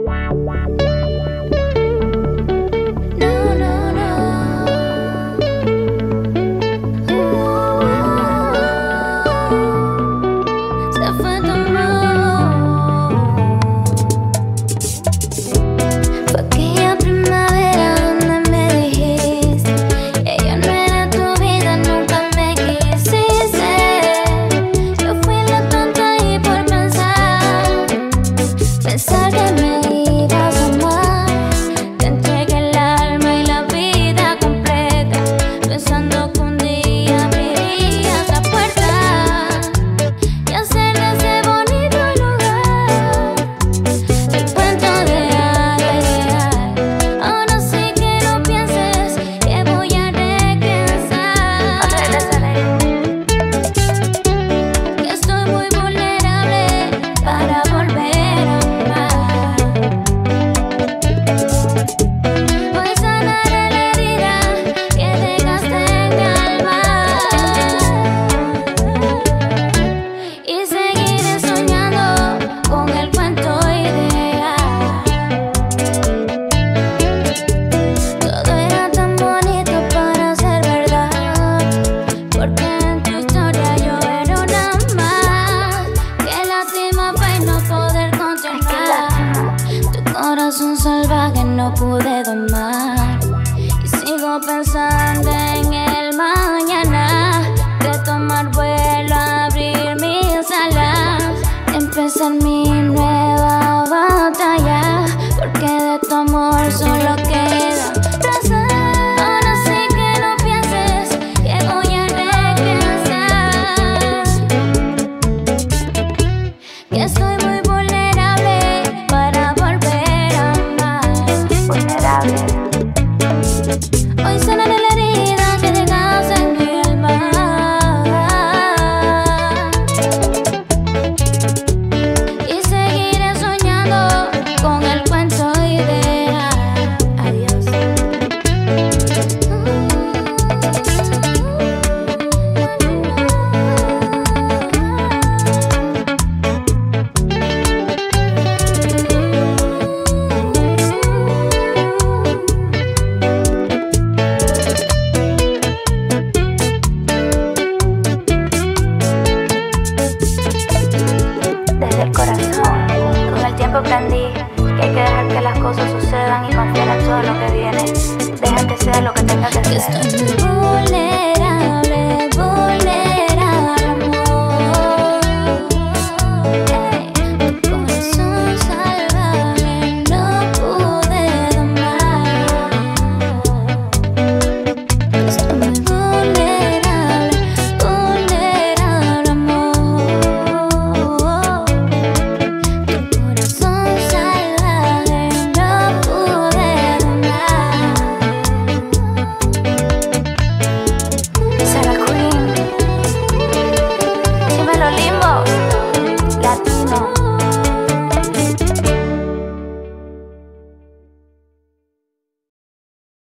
Música corazón salvaje no pude domar. Y sigo pensando en el mañana. De tomar vuelo, abrir mis alas. Empezar mi nueva batalla. Porque de tu amor solo que el corazón. Con el tiempo aprendí que hay que dejar que las cosas sucedan y confiar en todo lo que viene. Deja que sea lo que tenga que ser.